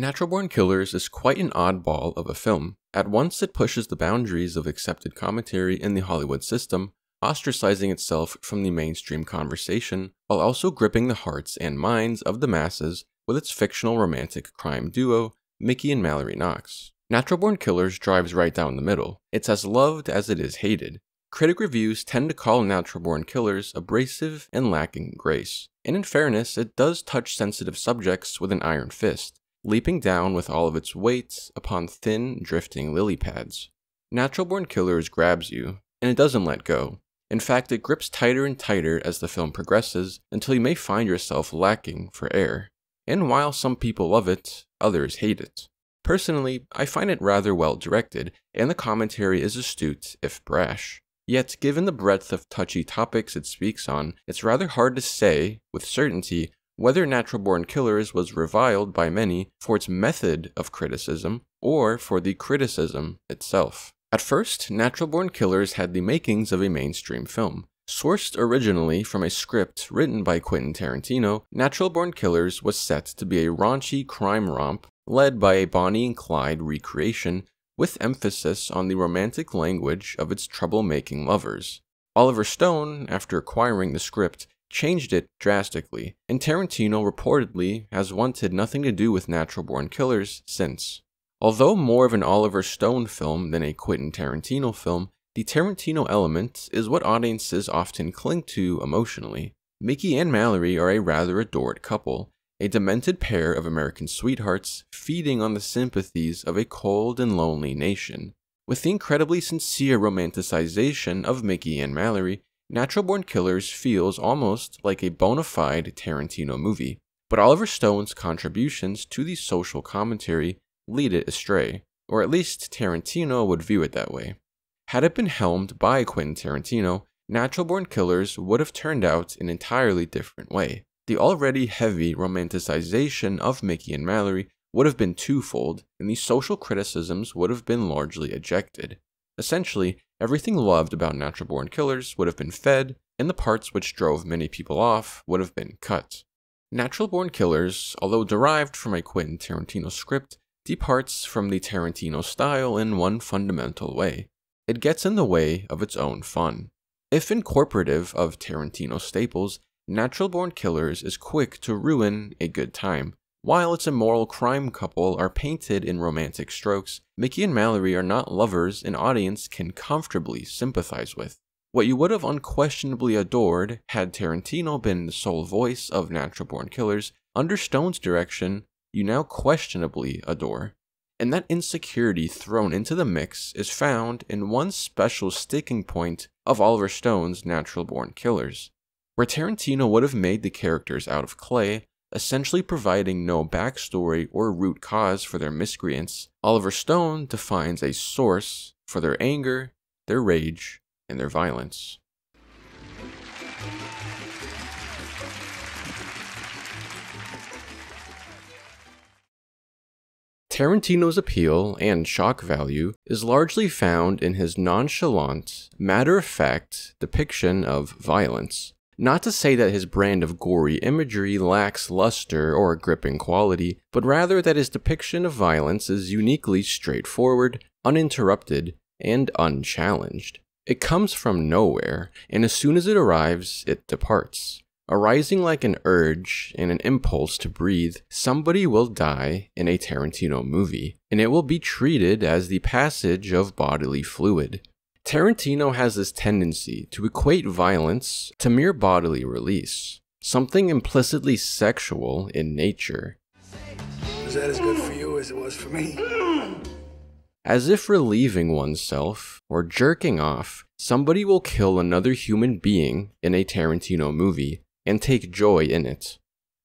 Natural Born Killers is quite an oddball of a film. At once, it pushes the boundaries of accepted commentary in the Hollywood system, ostracizing itself from the mainstream conversation, while also gripping the hearts and minds of the masses with its fictional romantic crime duo, Mickey and Mallory Knox. Natural Born Killers drives right down the middle. It's as loved as it is hated. Critic reviews tend to call Natural Born Killers abrasive and lacking grace. And in fairness, it does touch sensitive subjects with an iron fist, leaping down with all of its weight upon thin, drifting lily pads. Natural Born Killers grabs you, and it doesn't let go. In fact, it grips tighter and tighter as the film progresses until you may find yourself lacking for air. And while some people love it, others hate it. Personally, I find it rather well directed, and the commentary is astute if brash. Yet, given the breadth of touchy topics it speaks on, it's rather hard to say, with certainty, whether Natural Born Killers was reviled by many for its method of criticism or for the criticism itself. At first, Natural Born Killers had the makings of a mainstream film. Sourced originally from a script written by Quentin Tarantino, Natural Born Killers was set to be a raunchy crime romp led by a Bonnie and Clyde recreation with emphasis on the romantic language of its troublemaking lovers. Oliver Stone, after acquiring the script, changed it drastically, and Tarantino reportedly has wanted nothing to do with Natural Born Killers since. Although more of an Oliver Stone film than a Quentin Tarantino film, the Tarantino element is what audiences often cling to emotionally. Mickey and Mallory are a rather adored couple, a demented pair of American sweethearts feeding on the sympathies of a cold and lonely nation. With the incredibly sincere romanticization of Mickey and Mallory, Natural Born Killers feels almost like a bona fide Tarantino movie. But Oliver Stone's contributions to the social commentary lead it astray, or at least Tarantino would view it that way. Had it been helmed by Quentin Tarantino, Natural Born Killers would have turned out an entirely different way the already heavy romanticization of Mickey and Mallory would have been twofold, and the social criticisms would have been largely ejected. Essentially, everything loved about Natural Born Killers would have been fed, and the parts which drove many people off would have been cut. Natural Born Killers, although derived from a Quentin Tarantino script, departs from the Tarantino style in one fundamental way. It gets in the way of its own fun. If incorporative of Tarantino staples, Natural Born Killers is quick to ruin a good time. While its immoral crime couple are painted in romantic strokes, Mickey and Mallory are not lovers an audience can comfortably sympathize with. What you would have unquestionably adored had Tarantino been the sole voice of Natural Born Killers, under Stone's direction, you now questionably adore. And that insecurity thrown into the mix is found in one special sticking point of Oliver Stone's Natural Born Killers where Tarantino would have made the characters out of clay, essentially providing no backstory or root cause for their miscreants, Oliver Stone defines a source for their anger, their rage, and their violence. Tarantino's appeal and shock value is largely found in his nonchalant, matter of fact depiction of violence. Not to say that his brand of gory imagery lacks luster or gripping quality, but rather that his depiction of violence is uniquely straightforward, uninterrupted, and unchallenged. It comes from nowhere, and as soon as it arrives, it departs. Arising like an urge and an impulse to breathe, somebody will die in a Tarantino movie, and it will be treated as the passage of bodily fluid. Tarantino has this tendency to equate violence to mere bodily release, something implicitly sexual in nature. Was that as good for you as it was for me? As if relieving oneself or jerking off, somebody will kill another human being in a Tarantino movie and take joy in it.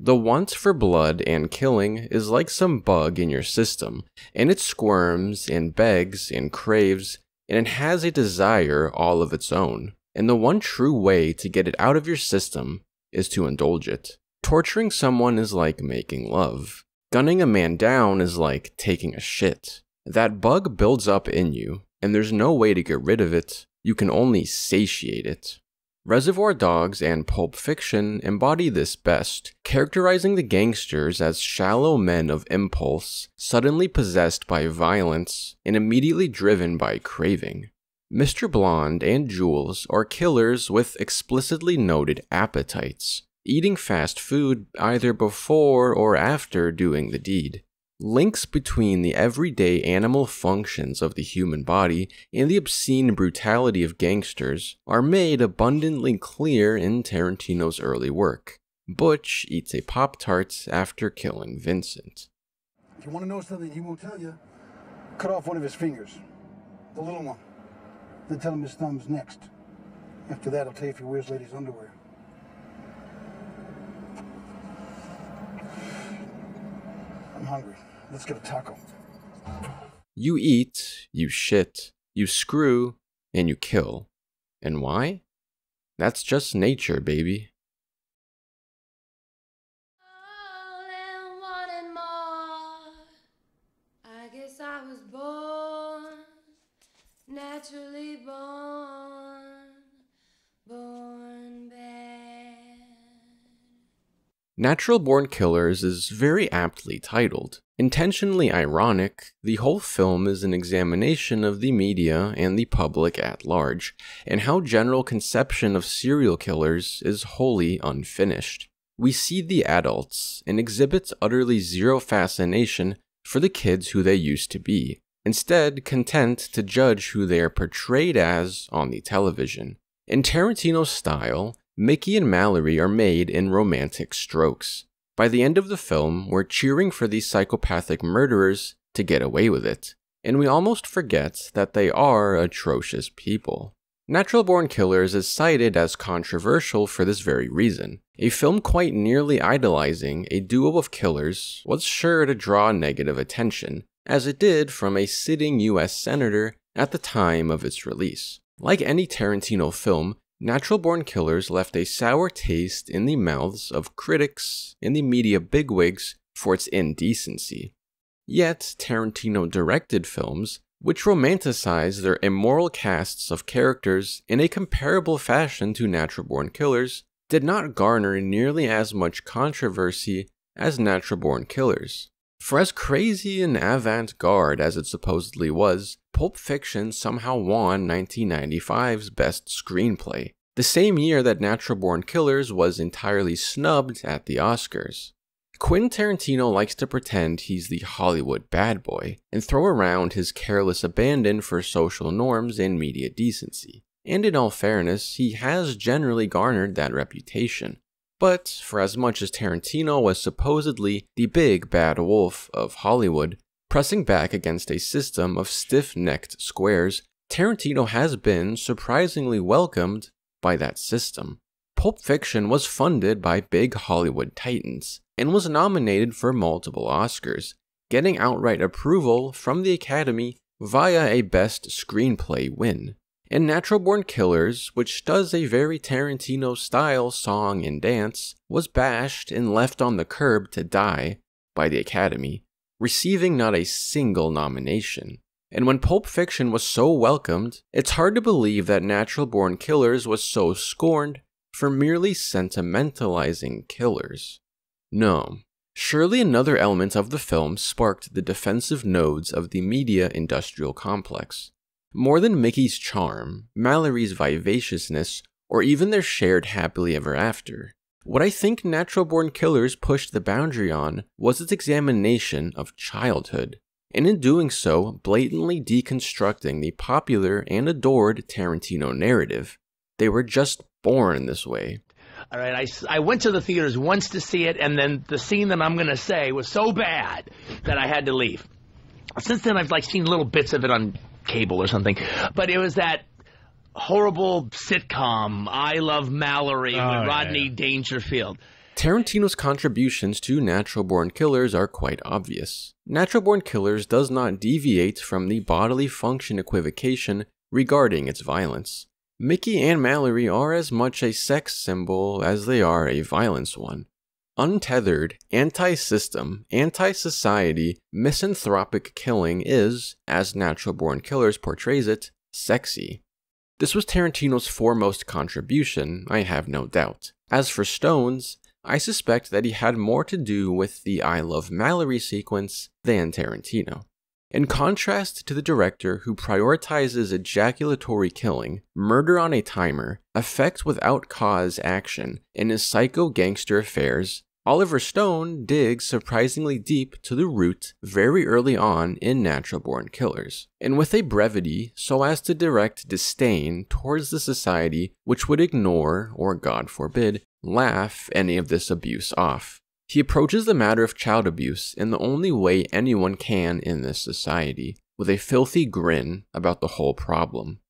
The want for blood and killing is like some bug in your system, and it squirms and begs and craves and it has a desire all of its own. And the one true way to get it out of your system is to indulge it. Torturing someone is like making love. Gunning a man down is like taking a shit. That bug builds up in you, and there's no way to get rid of it. You can only satiate it. Reservoir Dogs and Pulp Fiction embody this best, characterizing the gangsters as shallow men of impulse, suddenly possessed by violence, and immediately driven by craving. Mr. Blonde and Jules are killers with explicitly noted appetites, eating fast food either before or after doing the deed. Links between the everyday animal functions of the human body and the obscene brutality of gangsters are made abundantly clear in Tarantino's early work. Butch eats a Pop Tart after killing Vincent. If you want to know something he won't tell you, cut off one of his fingers. The little one. Then tell him his thumb's next. After that, I'll tell you if he wears ladies' underwear. I'm hungry. Let's get a taco. You eat, you shit, you screw, and you kill. And why? That's just nature, baby. All and wanted more. I guess I was born, naturally born, born bad. Natural Born Killers is very aptly titled. Intentionally ironic, the whole film is an examination of the media and the public at large, and how general conception of serial killers is wholly unfinished. We see the adults and exhibits utterly zero fascination for the kids who they used to be, instead content to judge who they are portrayed as on the television. In Tarantino's style, Mickey and Mallory are made in romantic strokes. By the end of the film, we're cheering for these psychopathic murderers to get away with it, and we almost forget that they are atrocious people. Natural Born Killers is cited as controversial for this very reason. A film quite nearly idolizing a duo of killers was sure to draw negative attention, as it did from a sitting US senator at the time of its release. Like any Tarantino film, Natural Born Killers left a sour taste in the mouths of critics and the media bigwigs for its indecency. Yet, Tarantino directed films which romanticize their immoral casts of characters in a comparable fashion to Natural Born Killers did not garner nearly as much controversy as Natural Born Killers. For as crazy and avant garde as it supposedly was, Pulp Fiction somehow won 1995's Best Screenplay, the same year that Natural Born Killers was entirely snubbed at the Oscars. Quentin Tarantino likes to pretend he's the Hollywood bad boy and throw around his careless abandon for social norms and media decency. And in all fairness, he has generally garnered that reputation. But for as much as Tarantino was supposedly the big bad wolf of Hollywood, pressing back against a system of stiff necked squares, Tarantino has been surprisingly welcomed by that system. Pulp Fiction was funded by big Hollywood titans and was nominated for multiple Oscars, getting outright approval from the Academy via a Best Screenplay win. And Natural Born Killers, which does a very Tarantino style song and dance, was bashed and left on the curb to die by the Academy, receiving not a single nomination. And when Pulp Fiction was so welcomed, it's hard to believe that Natural Born Killers was so scorned for merely sentimentalizing killers. No. Surely another element of the film sparked the defensive nodes of the media industrial complex. More than Mickey's charm, Mallory's vivaciousness, or even their shared happily ever after, what I think Natural Born Killers pushed the boundary on was its examination of childhood, and in doing so, blatantly deconstructing the popular and adored Tarantino narrative. They were just born this way. All right, I, I went to the theaters once to see it, and then the scene that I'm going to say was so bad that I had to leave. Since then, I've like seen little bits of it on cable or something, but it was that horrible sitcom I Love Mallory Oh, with yeah. Rodney Dangerfield. Tarantino's contributions to Natural Born Killers are quite obvious. Natural Born Killers does not deviate from the bodily function equivocation regarding its violence. Mickey and Mallory are as much a sex symbol as they are a violence one. Untethered, anti system, anti society, misanthropic killing is, as Natural Born Killers portrays it, sexy. This was Tarantino's foremost contribution, I have no doubt. As for Stones, I suspect that he had more to do with the I Love Mallory sequence than Tarantino. In contrast to the director who prioritizes ejaculatory killing, murder on a timer, effect without cause action in his psycho gangster affairs, Oliver Stone digs surprisingly deep to the root very early on in Natural Born Killers, and with a brevity so as to direct disdain towards the society which would ignore, or God forbid, laugh any of this abuse off. He approaches the matter of child abuse in the only way anyone can in this society, with a filthy grin about the whole problem.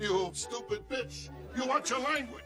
You stupid bitch. You watch your language.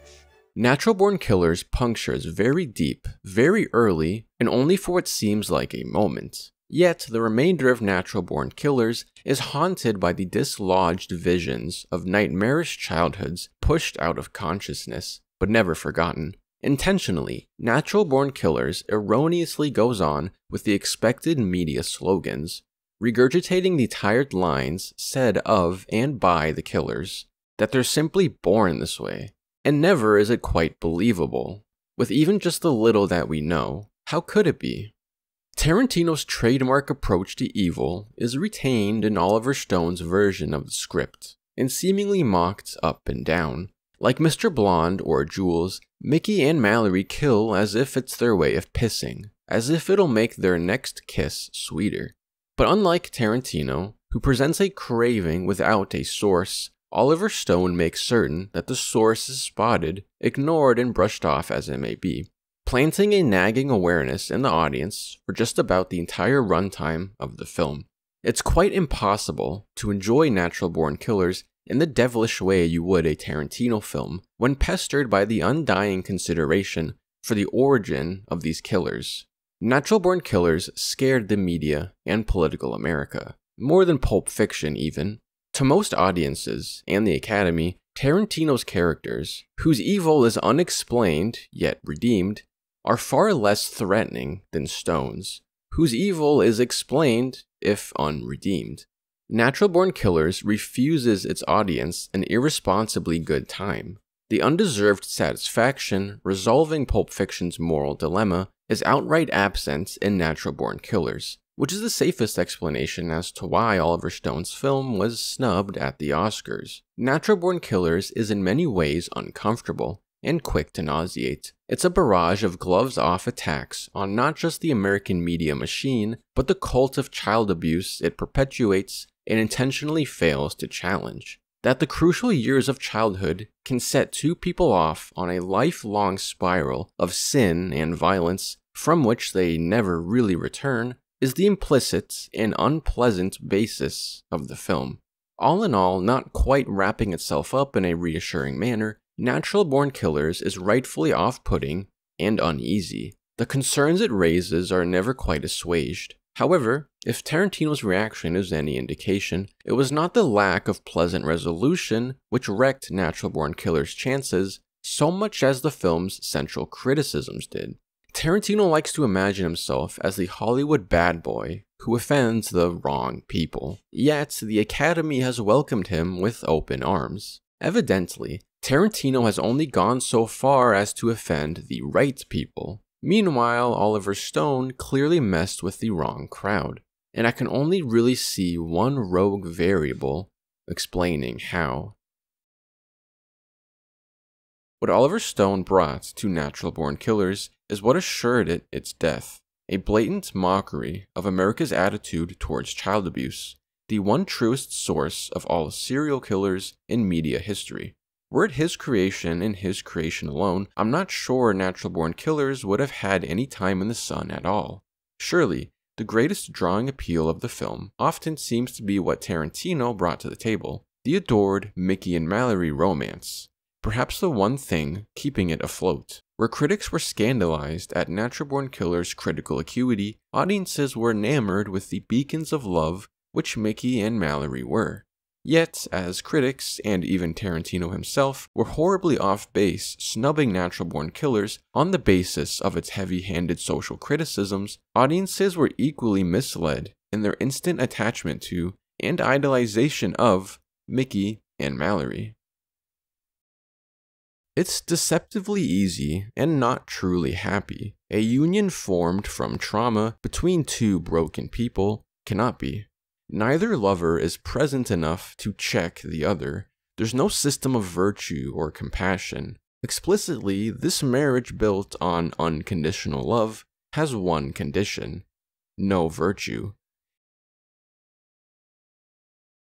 Natural Born Killers punctures very deep, very early, and only for what seems like a moment. Yet, the remainder of Natural Born Killers is haunted by the dislodged visions of nightmarish childhoods pushed out of consciousness, but never forgotten. Intentionally, Natural Born Killers erroneously goes on with the expected media slogans, regurgitating the tired lines said of and by the killers, that they're simply born this way. And never is it quite believable. With even just the little that we know, how could it be? Tarantino's trademark approach to evil is retained in Oliver Stone's version of the script, and seemingly mocked up and down. Like Mr. Blonde or Jules, Mickey and Mallory kill as if it's their way of pissing, as if it'll make their next kiss sweeter. But unlike Tarantino, who presents a craving without a source, Oliver Stone makes certain that the source is spotted, ignored, and brushed off as it may be, planting a nagging awareness in the audience for just about the entire runtime of the film. It's quite impossible to enjoy Natural Born Killers in the devilish way you would a Tarantino film when pestered by the undying consideration for the origin of these killers. Natural Born Killers scared the media and political America, more than Pulp Fiction, even. To most audiences and the Academy, Tarantino's characters, whose evil is unexplained yet redeemed, are far less threatening than Stone's, whose evil is explained if unredeemed. Natural Born Killers refuses its audience an irresponsibly good time. The undeserved satisfaction resolving Pulp Fiction's moral dilemma is outright absent in Natural Born Killers, which is the safest explanation as to why Oliver Stone's film was snubbed at the Oscars. Natural Born Killers is in many ways uncomfortable and quick to nauseate. It's a barrage of gloves off attacks on not just the American media machine, but the cult of child abuse it perpetuates and intentionally fails to challenge. That the crucial years of childhood can set two people off on a lifelong spiral of sin and violence from which they never really return is the implicit and unpleasant basis of the film. All in all, not quite wrapping itself up in a reassuring manner, Natural Born Killers is rightfully off putting and uneasy. The concerns it raises are never quite assuaged. However, if Tarantino's reaction is any indication, it was not the lack of pleasant resolution which wrecked Natural Born Killer's chances so much as the film's central criticisms did. Tarantino likes to imagine himself as the Hollywood bad boy who offends the wrong people. Yet, the Academy has welcomed him with open arms. Evidently, Tarantino has only gone so far as to offend the right people. Meanwhile, Oliver Stone clearly messed with the wrong crowd. And I can only really see one rogue variable explaining how. What Oliver Stone brought to Natural Born Killers is what assured it its death a blatant mockery of America's attitude towards child abuse, the one truest source of all serial killers in media history. Were it his creation and his creation alone, I'm not sure Natural Born Killers would have had any time in the sun at all. Surely, the greatest drawing appeal of the film often seems to be what Tarantino brought to the table the adored Mickey and Mallory romance, perhaps the one thing keeping it afloat. Where critics were scandalized at Natural Born Killer's critical acuity, audiences were enamored with the beacons of love which Mickey and Mallory were. Yet, as critics, and even Tarantino himself, were horribly off base snubbing Natural Born Killers on the basis of its heavy handed social criticisms, audiences were equally misled in their instant attachment to and idolization of Mickey and Mallory. It's deceptively easy and not truly happy. A union formed from trauma between two broken people cannot be. Neither lover is present enough to check the other. There's no system of virtue or compassion. Explicitly, this marriage built on unconditional love has one condition no virtue.